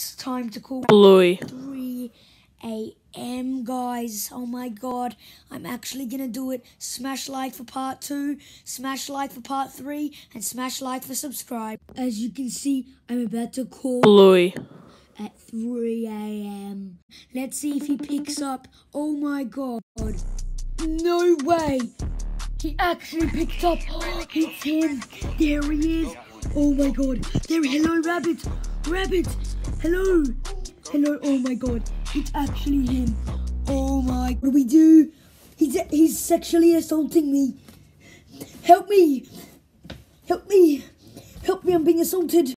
It's time to call Bluey. 3 a.m. guys. Oh my god. I'm actually gonna do it. Smash like for part 2, smash like for part 3, and smash like for subscribe. As you can see, I'm about to call Bluey. at 3 a.m. Let's see if he picks up. Oh my god. No way. He actually picked up. it's him. There he is. Oh my god. There. Hello, Rabbit. Rabbit. Hello. Hello. Oh my god. It's actually him. Oh my. What do we do? He's he's sexually assaulting me. Help me. Help me. Help me. I'm being assaulted.